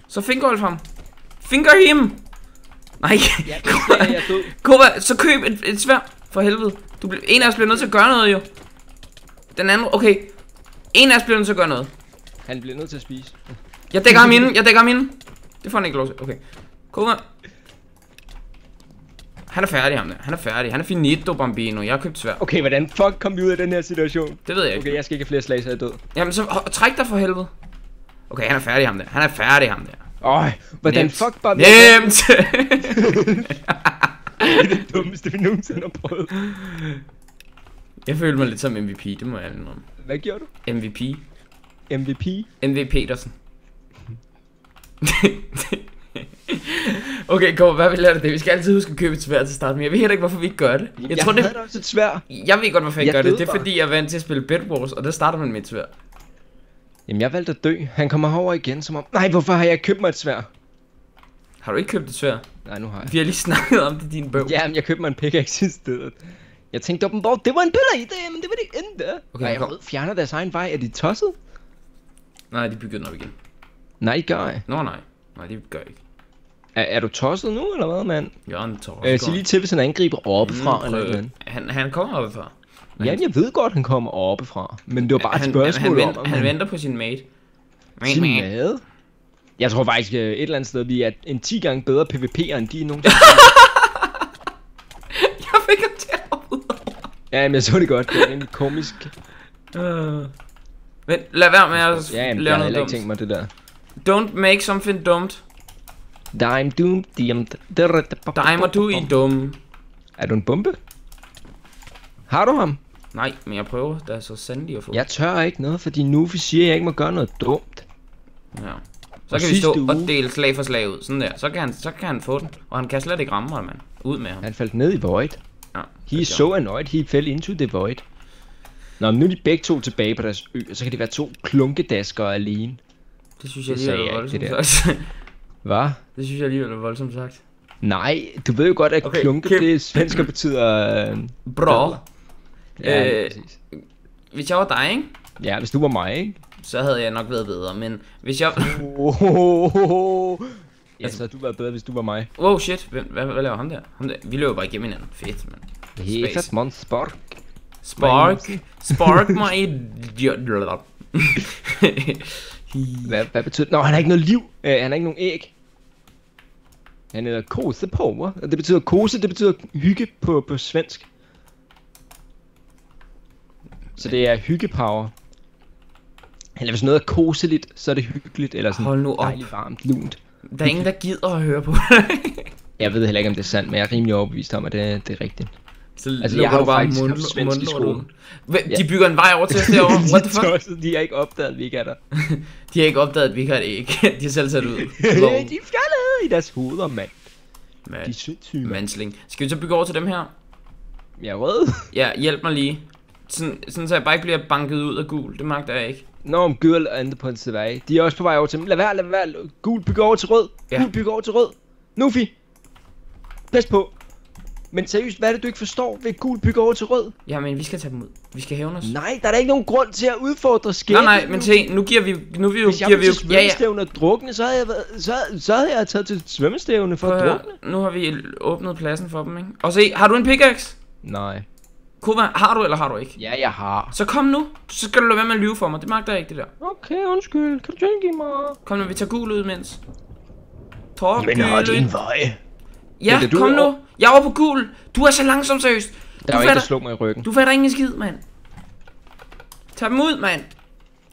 Speaker 2: Så fingerolf ham. Finger him. Nej.
Speaker 1: Ja, det.
Speaker 2: Kova, så køb et, et svær. For helvede. Du bliver, en af os bliver nødt til at gøre noget, jo. Den anden, okay. En af os bliver nødt til at gøre noget.
Speaker 1: Han bliver nødt til at spise.
Speaker 2: Jeg dækker ham inden, jeg dækker ham inden. Det får han ikke lov til. Okay. Kova. Han er færdig, ham der. Han er færdig. Han er finito, Bambino. Jeg har købt svær.
Speaker 1: Okay, hvordan fuck kom vi ud af den her situation?
Speaker 2: Det ved jeg ikke.
Speaker 1: Okay, jeg skal ikke have flere slag, så jeg er død.
Speaker 2: Jamen, så træk dig for helvede. Okay, han er færdig, ham der. Han er færdig, ham der.
Speaker 1: Øj, hvordan
Speaker 2: Nemt.
Speaker 1: fuck bare
Speaker 2: Nemt! [laughs]
Speaker 1: Det er det dummeste, vi nogensinde har prøvet. [laughs]
Speaker 2: jeg følte mig lidt som MVP, det må jeg indrømme.
Speaker 1: Hvad gjorde du?
Speaker 2: MVP.
Speaker 1: MVP?
Speaker 2: NV Petersen. okay, kom, hvad vil jeg det? Vi skal altid huske at købe et svær til start, men jeg ved heller ikke, hvorfor vi ikke gør det. Jeg,
Speaker 1: Jeg,
Speaker 2: tror,
Speaker 1: havde
Speaker 2: det...
Speaker 1: også et svær.
Speaker 2: Jeg ved godt, hvorfor jeg
Speaker 1: Jeg
Speaker 2: gør det. Det er
Speaker 1: bare.
Speaker 2: fordi, jeg er vant til at spille Bed Wars, og der starter man med et svær.
Speaker 1: Jamen, jeg valgte at dø. Han kommer herover igen, som om... Nej, hvorfor har jeg købt mig et svær?
Speaker 2: Har du ikke købt et svær?
Speaker 1: Nej, nu har jeg.
Speaker 2: Vi har lige snakket om det, din bøv.
Speaker 1: Jamen, jeg købte mig en pickaxe i stedet. Jeg tænkte åbenbart, det var en bedre idé, men det var det endte.
Speaker 2: Okay,
Speaker 1: Okay, jeg
Speaker 2: kom.
Speaker 1: ved, fjerner deres egen vej. Er de tosset?
Speaker 2: Nej, de byggede den op igen.
Speaker 1: Nej, gør jeg.
Speaker 2: Nå nej. Nej, det gør jeg ikke.
Speaker 1: Er, er du tosset nu, eller hvad, mand?
Speaker 2: Jørgen Torres.
Speaker 1: Øh, sig lige til, hvis han angriber oppefra,
Speaker 2: Mm,
Speaker 1: eller noget andet.
Speaker 2: han, han kommer oppefra. Men
Speaker 1: Jamen, jeg ved godt, han kommer oppefra. Men det var bare et
Speaker 2: han,
Speaker 1: spørgsmål
Speaker 2: han, vent,
Speaker 1: om
Speaker 2: han venter på sin mate.
Speaker 1: Sin
Speaker 2: mate.
Speaker 1: Jeg tror faktisk øh, et eller andet sted, vi er en 10 gange bedre PvP'er, end de er nogen. [laughs]
Speaker 2: Jeg fik ham til at hoppe ud.
Speaker 1: ja, men jeg så det godt. Det var egentlig komisk.
Speaker 2: Øh. Men lad være med at
Speaker 1: Ja, jamen, jeg
Speaker 2: lave noget dumt.
Speaker 1: tænkt mig det der.
Speaker 2: Don't make something dumt.
Speaker 1: Dime doom, diem,
Speaker 2: må du i dum.
Speaker 1: Er du en bombe? Har du ham?
Speaker 2: Nej, men jeg prøver. Der er så sandelig at få.
Speaker 1: Jeg tør ikke noget, fordi Nufi siger, at jeg ikke må gøre noget dumt.
Speaker 2: ja. Så
Speaker 1: Og
Speaker 2: kan vi stå
Speaker 1: sidste
Speaker 2: og
Speaker 1: uge-
Speaker 2: dele slag for slag ud. Sådan der. Så kan han, så kan han få den. Og han kan slet ikke ramme mig, mand. Ud med ham.
Speaker 1: Han faldt ned i void.
Speaker 2: Ja,
Speaker 1: He is
Speaker 2: det
Speaker 1: so annoyed, he fell into the void. Nå, men nu er de begge to tilbage på deres ø, og så kan de være to klunkedaskere alene.
Speaker 2: Det synes jeg
Speaker 1: Det
Speaker 2: alligevel er
Speaker 1: jeg
Speaker 2: voldsomt
Speaker 1: det
Speaker 2: sagt.
Speaker 1: Hvad?
Speaker 2: det synes jeg alligevel er voldsomt sagt.
Speaker 1: Nej, du ved jo godt, at
Speaker 2: Okay,
Speaker 1: klunke,
Speaker 2: Kim.
Speaker 1: det er svensk og betyder... Øh,
Speaker 2: Bra.
Speaker 1: ja, lige
Speaker 2: Øh. Hvis jeg var dig, ikke?
Speaker 1: ja, hvis du var mig, ikke?
Speaker 2: Så havde jeg nok været bedre. Men hvis jeg...
Speaker 1: Oh, så havde du været bedre, hvis du var mig.
Speaker 2: Wow, shit. Hvad, hvad laver ham der? ham der? Vi løber bare igennem hinanden. Fedt, mand.
Speaker 1: Hefat mon spark.
Speaker 2: Spark. Spark [laughs] mig. [laughs]
Speaker 1: Hvad, hvad betyder Nå, han har ikke noget liv. Uh, han har ikke nogen æg. Han hedder kose på, og det betyder kose, det betyder hygge på, på svensk. Så det er hyggepower. Eller hvis noget er koseligt, så er det hyggeligt, eller sådan
Speaker 2: Hold nu op.
Speaker 1: dejligt varmt, lunt.
Speaker 2: Der er ingen, der gider at høre på [laughs]
Speaker 1: Jeg ved heller ikke, om det er sandt, men jeg er rimelig overbevist om, at det, det er rigtigt.
Speaker 2: Så
Speaker 1: Altså, jeg har jo
Speaker 2: bare mund,
Speaker 1: svensk i skolen.
Speaker 2: De bygger en vej over til os derovre. [laughs] What the fuck?
Speaker 1: Tosset, de har ikke opdaget, at vi ikke er der. [laughs]
Speaker 2: De har ikke opdaget, at vi ikke har et æg. De har selv sat ud.
Speaker 1: de er i deres hoveder, mand. De er sindssyge.
Speaker 2: Mansling. Skal vi så bygge over til dem her?
Speaker 1: Jeg er rød.
Speaker 2: Ja, hjælp mig lige. Sådan, sådan så jeg bare ikke bliver banket ud af gul. Det magter jeg ikke.
Speaker 1: Om gul er andet på en vej. De er også på vej over til Lad være, lad være. Gul bygger over til rød.
Speaker 2: Ja.
Speaker 1: Gul bygger over til rød. Nufi. Pas på. Men seriøst, hvad er det, du ikke forstår ved gul bygger over til rød?
Speaker 2: Jamen, vi skal tage dem ud. Vi skal hævne os.
Speaker 1: Nej, der er da ikke nogen grund til at udfordre
Speaker 2: Nej,
Speaker 1: skæbnen.
Speaker 2: nej, men se, nu giver vi, nu vi jo,
Speaker 1: Hvis jeg
Speaker 2: giver vi jo, ja, ja.
Speaker 1: og drukne, så havde jeg, været, så, så havde jeg taget til svømmestævne for
Speaker 2: Prøv
Speaker 1: at drukne.
Speaker 2: nu har vi åbnet pladsen for dem, ikke? Og se, har du en pickaxe?
Speaker 1: Nej.
Speaker 2: Kuba, har du eller har du ikke?
Speaker 1: Ja, jeg har.
Speaker 2: Så kom nu, så skal du lade være med at lyve for mig. Det magter jeg ikke, det der.
Speaker 1: Okay, undskyld. Kan du tilgive mig?
Speaker 2: Kom nu, vi tager gul ud imens. Top
Speaker 1: Men har din vej.
Speaker 2: Ja,
Speaker 1: Men er
Speaker 2: kom
Speaker 1: over-
Speaker 2: nu. Jeg er over på gul. Du er så langsom, seriøst.
Speaker 1: Der
Speaker 2: Du
Speaker 1: var en, der
Speaker 2: fatter,
Speaker 1: slog mig i ryggen.
Speaker 2: du fatter ingen skid, mand. Tag dem ud, mand.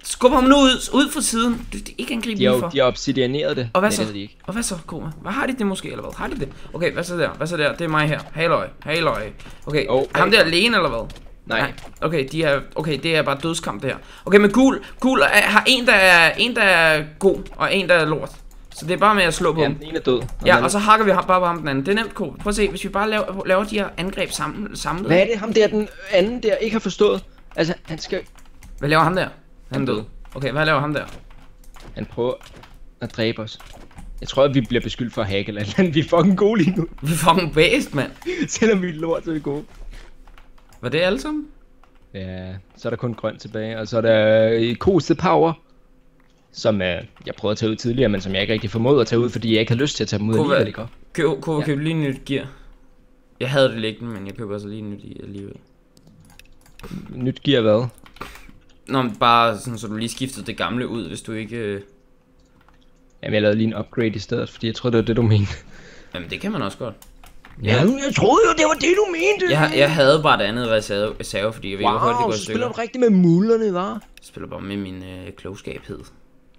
Speaker 2: Skub ham nu ud, ud fra siden. Du, det er ikke angribe
Speaker 1: De har,
Speaker 2: for.
Speaker 1: de har obsidianeret det.
Speaker 2: Og hvad
Speaker 1: Nej,
Speaker 2: så?
Speaker 1: det de ikke.
Speaker 2: Og hvad så, Koma? Hvad har de det måske, eller hvad? Har de det? Okay, hvad så der? Hvad så der? Det er mig her. Halløj. Halløj. Okay,
Speaker 1: Oh,
Speaker 2: ham der alene, eller hvad?
Speaker 1: Nej.
Speaker 2: Okay, de er, okay, det er bare dødskamp det her. Okay, men gul, gul er, har en der, er, en, der er god, og en, der er lort. Så det er bare med at slå på
Speaker 1: Ja, den ene er død.
Speaker 2: Ja, og så hakker vi ham bare på ham den anden. Det er nemt, Koma. Prøv at se, hvis vi bare laver, laver de her angreb sammen, samlet.
Speaker 1: Hvad er det, ham der, den anden der, ikke har forstået? Altså, han skal...
Speaker 2: Hvad laver ham der? Han er
Speaker 1: død.
Speaker 2: Okay, hvad laver ham der?
Speaker 1: Han prøver at dræbe os. Jeg tror, at vi bliver beskyldt for at hacke eller et eller andet. Vi er fucking gode lige nu.
Speaker 2: Vi er fucking based, mand.
Speaker 1: Selvom vi er lort, så er vi gode.
Speaker 2: Var det alle sammen?
Speaker 1: Ja, så er der kun grønt tilbage. Og så er der øh, Kose Power. Som øh, jeg prøvede at tage ud tidligere, men som jeg ikke rigtig formåede at tage ud, fordi jeg ikke havde lyst til at tage dem ud
Speaker 2: Kunne
Speaker 1: alligevel, ikke?
Speaker 2: Køb, kunne
Speaker 1: ja.
Speaker 2: købe lige nyt gear. Jeg havde det liggende, men jeg køber altså lige nyt i alligevel.
Speaker 1: Nyt gear hvad?
Speaker 2: Nå, men bare sådan, så du lige skiftede det gamle ud, hvis du ikke... Øh...
Speaker 1: Jamen, jeg lavede lige en upgrade i stedet, fordi jeg tror det var det, du mente.
Speaker 2: Jamen, det kan man også godt.
Speaker 1: Ja, jeg troede jo, det var det, du mente.
Speaker 2: Jeg, jeg havde bare et andet reserve, reserve fordi jeg ved, wow, hvor hurtigt det går i
Speaker 1: så spiller du rigtig med mullerne, hva'?
Speaker 2: Jeg spiller bare med min øh, klogskabhed.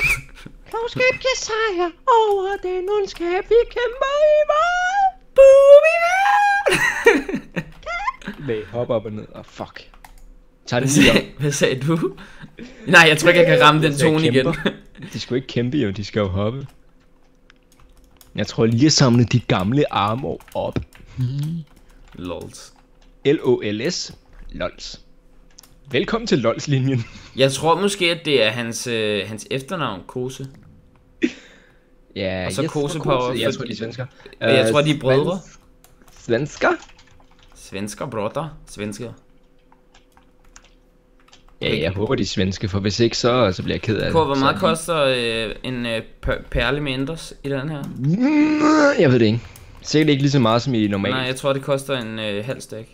Speaker 2: [laughs]
Speaker 1: Klogskab kan sejre over den ondskab, vi kæmper i mig. [laughs] Nej, hop op og ned. Oh, fuck. Tag
Speaker 2: Hvad
Speaker 1: det lige op.
Speaker 2: sagde, hvad sagde du? Nej, jeg tror ikke, jeg kan ramme den
Speaker 1: Jeg
Speaker 2: tone igen. [laughs]
Speaker 1: De skal jo ikke kæmpe, jo. De skal jo hoppe. Jeg tror lige at samle de gamle arme op. [laughs]
Speaker 2: Lols.
Speaker 1: L-O-L-S. LOLS. Velkommen til LOLS-linjen. [laughs]
Speaker 2: Jeg tror måske, at det er hans, øh, hans efternavn, Kose.
Speaker 1: Ja,
Speaker 2: Og så
Speaker 1: jeg tror
Speaker 2: Kose Power,
Speaker 1: Jeg
Speaker 2: for-
Speaker 1: tror, de er svensker.
Speaker 2: Jeg
Speaker 1: Øh,
Speaker 2: tror, de er brødre.
Speaker 1: svens- Svensker?
Speaker 2: Svensker, brødre. Svensker.
Speaker 1: Ja, jeg håber, de er svenske, for hvis ikke, så, så bliver jeg ked af det.
Speaker 2: Hvor meget koster øh, en øh, per- perle med Enders i den her?
Speaker 1: Mm, Jeg ved det ikke. Sikkert ikke lige så meget som i normalt.
Speaker 2: Nej, jeg tror, det koster en øh, halv stak.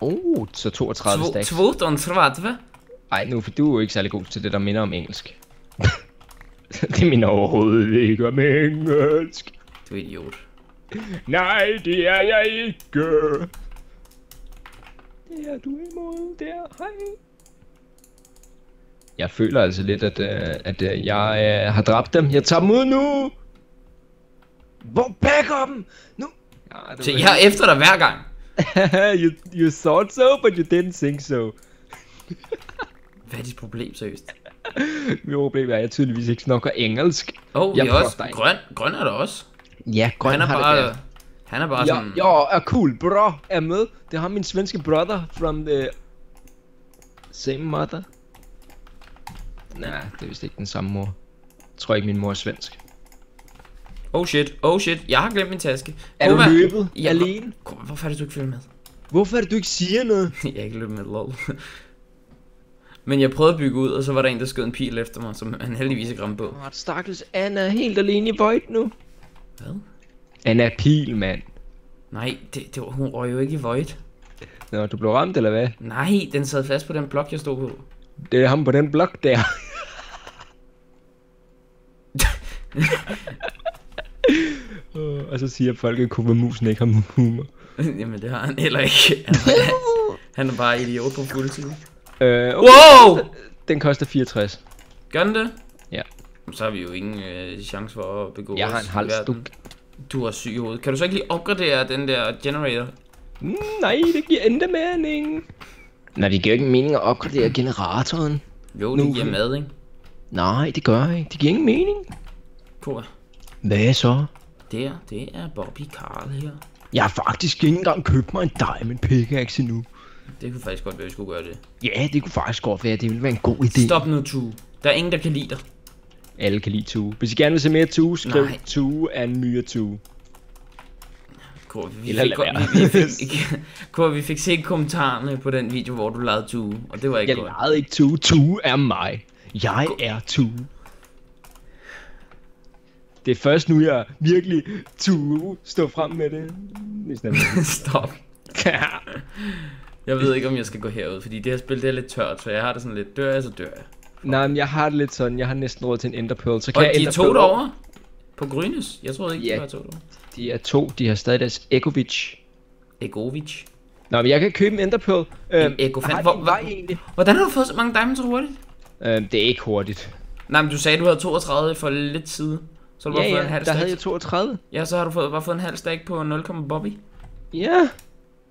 Speaker 1: Oh, så 32
Speaker 2: Tvo-
Speaker 1: stacks.
Speaker 2: 32?
Speaker 1: Ej, nu, for du er jo ikke særlig god til det, der minder om engelsk. [laughs] det minder overhovedet ikke om engelsk.
Speaker 2: Du er idiot.
Speaker 1: Nej, det er jeg ikke. Det er du imod der, hej. Jeg føler altså lidt, at, uh, at uh, jeg uh, har dræbt dem. Jeg tager dem ud nu. Hvor backer dem? Nu. Ja, det
Speaker 2: Så jeg er efter dig hver gang. [laughs]
Speaker 1: you, you thought so, but you didn't think so. [laughs]
Speaker 2: Hvad er dit problem, seriøst? [laughs]
Speaker 1: Mit problem er, at jeg tydeligvis ikke snakker engelsk.
Speaker 2: Oh,
Speaker 1: Jeg
Speaker 2: vi er også...
Speaker 1: dig.
Speaker 2: Grøn, grøn er der også.
Speaker 1: Ja, grøn
Speaker 2: Han er
Speaker 1: har
Speaker 2: bare...
Speaker 1: det der.
Speaker 2: Han er bare
Speaker 1: Ja,
Speaker 2: sådan...
Speaker 1: jeg er cool, bro. Er med. Det har min svenske brother from the same mother. Nej, det er vist ikke den samme mor. Jeg tror ikke, min mor er svensk.
Speaker 2: Oh shit, oh shit, jeg har glemt min taske.
Speaker 1: Er du
Speaker 2: Kova-
Speaker 1: løbet
Speaker 2: Ja,
Speaker 1: alene?
Speaker 2: hvor- Hvorfor er det, du ikke følger med?
Speaker 1: Hvorfor er det, du ikke siger noget? [laughs]
Speaker 2: jeg er ikke løbet med, lol. Men jeg prøvede at bygge ud, og så var der en, der skød en pil efter mig, som han heldigvis ikke ramte på.
Speaker 1: Åh, stakkels Anna er helt alene i Void nu.
Speaker 2: Hvad?
Speaker 1: Anna er pil, mand.
Speaker 2: Nej, det, det var, hun røg jo ikke i Void.
Speaker 1: Nå, du blev ramt, eller hvad?
Speaker 2: Nej, den sad fast på den blok, jeg stod på.
Speaker 1: Det er ham på den blok der. Åh, [laughs] og så siger folk, at musen ikke har humor. [laughs]
Speaker 2: Jamen, det har han heller ikke. Han, er- [laughs] han er bare idiot på fuld tid.
Speaker 1: Øh, okay.
Speaker 2: Wow!
Speaker 1: Den koster 64.
Speaker 2: Gør den det?
Speaker 1: Ja.
Speaker 2: Så har vi jo ingen øh, chance for at begå
Speaker 1: Jeg har en
Speaker 2: i
Speaker 1: hals, du.
Speaker 2: har syg i hovedet. Kan du så ikke lige opgradere den der generator?
Speaker 1: Mm, nej, det giver endda mening. Nej, det giver ikke mening at opgradere generatoren.
Speaker 2: Jo, det
Speaker 1: Nu-
Speaker 2: giver mad, ikke?
Speaker 1: Nej, det gør ikke. Det giver ingen mening.
Speaker 2: Kor.
Speaker 1: Hvad så?
Speaker 2: Der, det er Bobby Carl her.
Speaker 1: Jeg har faktisk ikke engang købt mig en diamond pickaxe endnu.
Speaker 2: Det kunne faktisk godt være, at vi skulle gøre det.
Speaker 1: Ja, det kunne faktisk godt være. Det ville være en god idé.
Speaker 2: Stop nu, Tue. Der er ingen, der kan lide dig.
Speaker 1: Alle kan lide Tue. Hvis I gerne vil se mere Tue, skriv
Speaker 2: Nej.
Speaker 1: Tue er en myre Tue.
Speaker 2: Kor, vi,
Speaker 1: Eller
Speaker 2: fik, vi, vi, fik, [laughs] Kor, vi fik set kommentarerne på den video, hvor du lavede Tue, og det var ikke
Speaker 1: Jeg
Speaker 2: godt.
Speaker 1: legede ikke Tue. Tue er mig. Jeg er Tue. Det er først nu, jeg virkelig Tue står frem med det. Den [laughs]
Speaker 2: Stop. [laughs] Jeg ved ikke, om jeg skal gå herud, fordi det her spil det er lidt tørt, så jeg har det sådan lidt, dør jeg, så dør jeg.
Speaker 1: Nej, men jeg har det lidt sådan, jeg har næsten råd til en Enderpearl, så kan
Speaker 2: Og
Speaker 1: jeg
Speaker 2: de er
Speaker 1: Ender
Speaker 2: to
Speaker 1: Pearl
Speaker 2: derovre? På Grønnes? Jeg troede ikke,
Speaker 1: Ja.
Speaker 2: de var to.
Speaker 1: De er to, de har stadig deres Egovic.
Speaker 2: Egovic.
Speaker 1: Nå, men jeg kan købe en Enderpearl. Øhm,
Speaker 2: Ego-fan.
Speaker 1: har
Speaker 2: Hvor-
Speaker 1: en
Speaker 2: hvor-
Speaker 1: egentlig?
Speaker 2: Hvordan har du fået så mange diamonds så hurtigt?
Speaker 1: Øhm, det er ikke hurtigt.
Speaker 2: Nej, men du sagde, du havde 32 for lidt siden. Så har du
Speaker 1: Ja,
Speaker 2: bare fået en
Speaker 1: ja,
Speaker 2: halv
Speaker 1: der
Speaker 2: stack.
Speaker 1: havde jeg 32.
Speaker 2: Ja, så har du fået, bare fået en halv stack på 0, Bobby.
Speaker 1: Ja.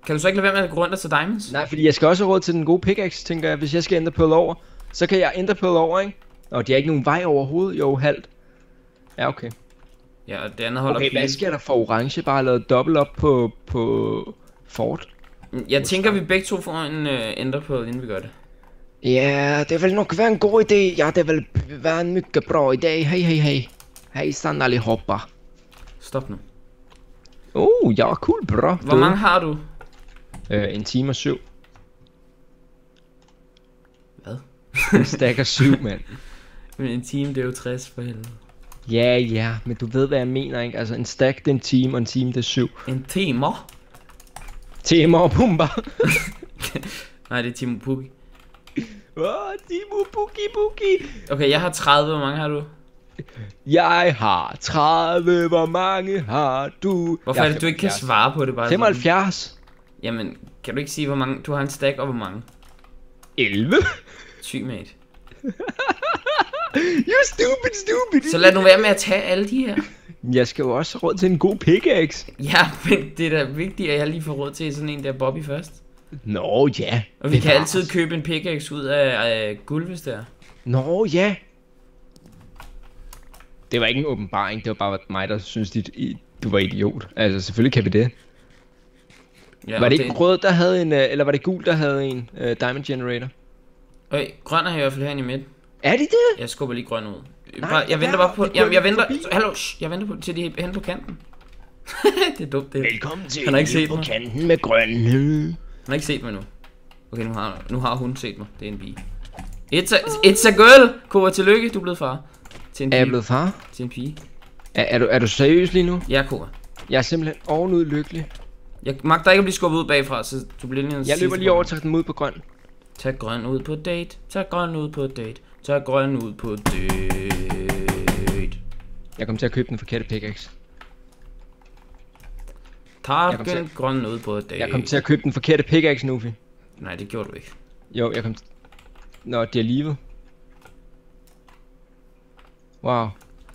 Speaker 2: Kan du så ikke lade være med at gå rundt og tage diamonds?
Speaker 1: Nej, fordi jeg skal også have råd til den gode pickaxe, tænker jeg. Hvis jeg skal Enderpearl over, så kan jeg Enderpearl over, ikke? Og de har ikke nogen vej overhovedet. Jo, halvt. Ja, okay.
Speaker 2: Ja, og det andet holder
Speaker 1: Okay, hvad sker der for orange? Bare lavet dobbelt op på, på Fort?
Speaker 2: Jeg tænker, vi begge to får en uh, ender på, inden vi gør det.
Speaker 1: Ja, det vil nok være en god idé. Ja, det vil være en mycket bra idé. Hej, hej, hej. Hejsan allihopa.
Speaker 2: Stop nu.
Speaker 1: Oh, ja, cool, bra.
Speaker 2: Hvor mange har du?
Speaker 1: Øh, en time og syv.
Speaker 2: Hvad?
Speaker 1: En stack og syv, mand. [laughs]
Speaker 2: Men en time, det er jo 60 for helvede.
Speaker 1: Ja, ja, men du ved, hvad jeg mener, ikke? Altså, en stack, det er en time, og en time, det er syv.
Speaker 2: En timer?
Speaker 1: Tema og pumba. [laughs]
Speaker 2: Nej, det er Timo Pukki.
Speaker 1: Åh, oh, Timo, buki, buki.
Speaker 2: Okay, jeg har 30. Hvor mange har du?
Speaker 1: Jeg har 30, hvor mange har du?
Speaker 2: Hvorfor
Speaker 1: jeg
Speaker 2: er det, du ikke kan
Speaker 1: 75.
Speaker 2: svare på det bare sådan?
Speaker 1: 75.
Speaker 2: Jamen, kan du ikke sige, hvor mange... Du har en stack, og hvor mange?
Speaker 1: 11.
Speaker 2: Syg, mate. [laughs]
Speaker 1: You stupid, stupid.
Speaker 2: Så lad nu være med at tage alle de her.
Speaker 1: Jeg skal jo også have råd til en god pickaxe.
Speaker 2: Ja, men det er da vigtigt, at jeg lige får råd til sådan en der Bobby først.
Speaker 1: Nå, ja.
Speaker 2: Og vi
Speaker 1: Det
Speaker 2: kan altid
Speaker 1: også-
Speaker 2: købe en pickaxe ud af, af guld, hvis det er.
Speaker 1: Nå, ja. Det var ikke en åbenbaring, det var bare mig, der synes, dit, du var idiot. Altså, selvfølgelig kan vi det.
Speaker 2: Ja,
Speaker 1: var
Speaker 2: og
Speaker 1: det ikke rød, der havde en, øh, eller var det gul, der havde en uh, Diamond Generator?
Speaker 2: Øh, grøn er i hvert fald herinde i midten.
Speaker 1: Er de det?
Speaker 2: Jeg skubber lige grøn ud.
Speaker 1: Nej,
Speaker 2: bare, jeg venter bare på...
Speaker 1: Det
Speaker 2: Jamen, jeg venter...
Speaker 1: forbi.
Speaker 2: Hallo, jeg venter på, til de er hen på kanten. [laughs] det er dumt, det.
Speaker 1: Velkommen til
Speaker 2: Han har ikke set
Speaker 1: på
Speaker 2: mig.
Speaker 1: kanten med grønne.
Speaker 2: Han har ikke set mig nu. Okay, nu har, nu har hun set mig. Det er en bi. It's a, it's a girl! Kåre, tillykke, du er blevet far. Til en
Speaker 1: Er jeg
Speaker 2: pige.
Speaker 1: blevet far?
Speaker 2: Til en pige.
Speaker 1: Er, er, du, er du seriøs lige nu?
Speaker 2: Ja, Kåre.
Speaker 1: Jeg er simpelthen ovenud lykkelig.
Speaker 2: Jeg magter ikke at blive skubbet ud bagfra, så du bliver lige
Speaker 1: Jeg løber lige over til den ud på grøn.
Speaker 2: Tag grøn ud på date. Tag grøn ud på date. Tag grøn ud på date.
Speaker 1: Jeg kommer til at købe den forkerte pickaxe.
Speaker 2: Tag den grøn ud på date.
Speaker 1: Jeg kom til at købe den forkerte pickaxe, Nufi.
Speaker 2: Nej, det gjorde du ikke.
Speaker 1: Jo, jeg kom til... Nå, det er livet. Wow.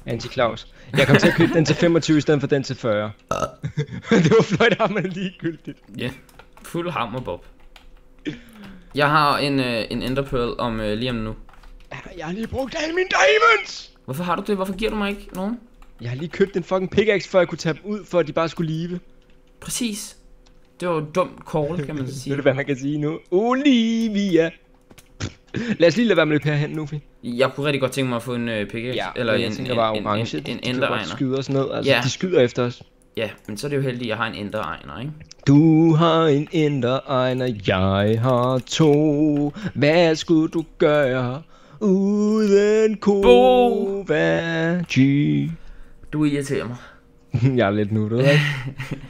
Speaker 1: Anti-Claus. Jeg kom til at købe den til 25 i stedet for den til 40. [laughs] det var fløjthammerne ligegyldigt.
Speaker 2: Ja. Fuld hammer, Bob. Jeg har en, øh, en ender pearl om øh, lige om nu.
Speaker 1: Jeg har lige brugt alle mine diamonds!
Speaker 2: Hvorfor har du det? Hvorfor giver du mig ikke nogen?
Speaker 1: Jeg har lige købt en fucking pickaxe, før jeg kunne tage dem ud, for at de bare skulle live.
Speaker 2: Præcis. Det var jo dumt call, kan man [laughs]
Speaker 1: Ved
Speaker 2: sige.
Speaker 1: du, hvad man kan sige nu? Olivia! Lad os lige lade være med at løbe herhen, Nufi.
Speaker 2: Jeg kunne rigtig godt tænke mig at få en øh, pickaxe.
Speaker 1: Ja,
Speaker 2: eller
Speaker 1: jeg
Speaker 2: en,
Speaker 1: tænker
Speaker 2: en,
Speaker 1: bare
Speaker 2: en,
Speaker 1: orange.
Speaker 2: en, en,
Speaker 1: de kan
Speaker 2: ender
Speaker 1: godt skyde os ned, altså.
Speaker 2: Ja.
Speaker 1: De skyder efter os.
Speaker 2: Ja, men så er det jo heldigt, at jeg har en ender egner, ikke?
Speaker 1: Du har en ender, Ejner, jeg har to. Hvad skulle du gøre uden Kovaci?
Speaker 2: Du irriterer mig. [laughs]
Speaker 1: jeg er lidt nuttet, ikke?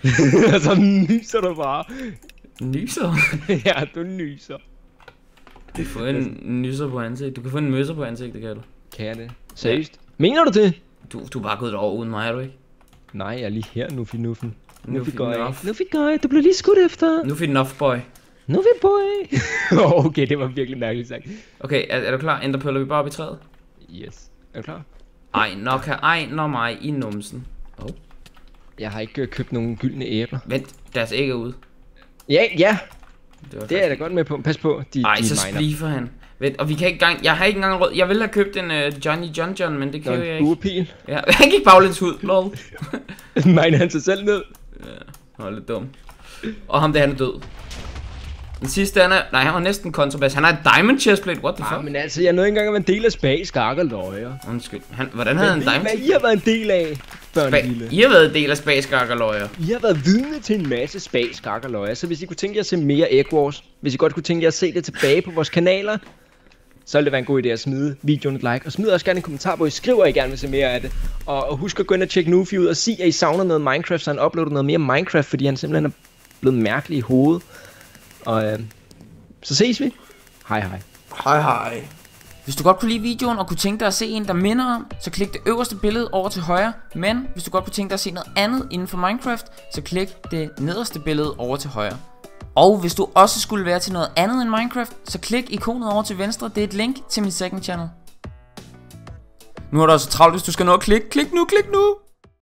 Speaker 1: [laughs] Så nyser du bare.
Speaker 2: Nyser? [laughs]
Speaker 1: ja, du nyser.
Speaker 2: Du kan få en nyser på ansigt. Du kan få en møsser på ansigt, det kan du.
Speaker 1: Kan jeg det? Seriøst? Mener du det?
Speaker 2: Du, du er bare gået over uden mig, er du ikke?
Speaker 1: Nej, jeg er lige her, Nufi Nuffen.
Speaker 2: Nufi
Speaker 1: Nufi.
Speaker 2: Nuff.
Speaker 1: Nufi Gøj, du blev lige skudt efter.
Speaker 2: Nu fik enough boy.
Speaker 1: Nufi Boy. [laughs] okay, det var virkelig mærkeligt sagt.
Speaker 2: Okay, er, er du klar? Ender pøller vi bare op i træet?
Speaker 1: Yes. Er du klar?
Speaker 2: Ej, nok kan ej, når mig i numsen. Oh.
Speaker 1: Jeg har ikke øh, købt nogen gyldne æbler.
Speaker 2: Vent, deres æg er ude.
Speaker 1: Ja, ja,
Speaker 2: Det,
Speaker 1: det er jeg da godt med på. Pas på, de,
Speaker 2: Ej,
Speaker 1: de
Speaker 2: så splifer han. Vent, og vi kan ikke gang... Jeg har ikke engang råd. Jeg ville have købt en uh, Johnny John John, men det
Speaker 1: Nå,
Speaker 2: kan jeg
Speaker 1: en
Speaker 2: ikke.
Speaker 1: buepil.
Speaker 2: Ja, [laughs] han gik baglæns ud. Lol. [laughs]
Speaker 1: Miner han sig selv ned?
Speaker 2: Han var lidt dum. Og ham der, han er død. Den sidste, han er... Nej, han var næsten kontrabas. Han har et diamond chestplate. What the
Speaker 1: Ah,
Speaker 2: fuck?
Speaker 1: men altså, jeg nåede ikke engang at være en del af spag, skak og løjer.
Speaker 2: Undskyld. Han, hvordan havde han en diamond
Speaker 1: hvad I har været en del af, børn
Speaker 2: Spa-
Speaker 1: lille.
Speaker 2: I har været en del af Spaskak og løjer.
Speaker 1: I har været vidne til en masse spag, skak og løjer. Så hvis I kunne tænke jer at se mere Egg Wars, hvis I godt kunne tænke jer at se det tilbage på vores kanaler, så ville det være en god idé at smide videoen et like. Og smid også gerne en kommentar, hvor I skriver, at I gerne vil se mere af det. Og, og husk at gå ind og tjekke Nufi ud og sige, at I savner noget Minecraft, så han uploader noget mere Minecraft, fordi han simpelthen er blevet mærkelig i hovedet. Og øh, så ses vi. Hej hej.
Speaker 2: Hej hej. Hvis du godt kunne lide videoen og kunne tænke dig at se en, der minder om, så klik det øverste billede over til højre. Men hvis du godt kunne tænke dig at se noget andet inden for Minecraft, så klik det nederste billede over til højre. Og hvis du også skulle være til noget andet end Minecraft, så klik ikonet over til venstre. Det er et link til min second channel. Nu er der også travlt, hvis du skal nå at klikke. Klik nu, klik nu!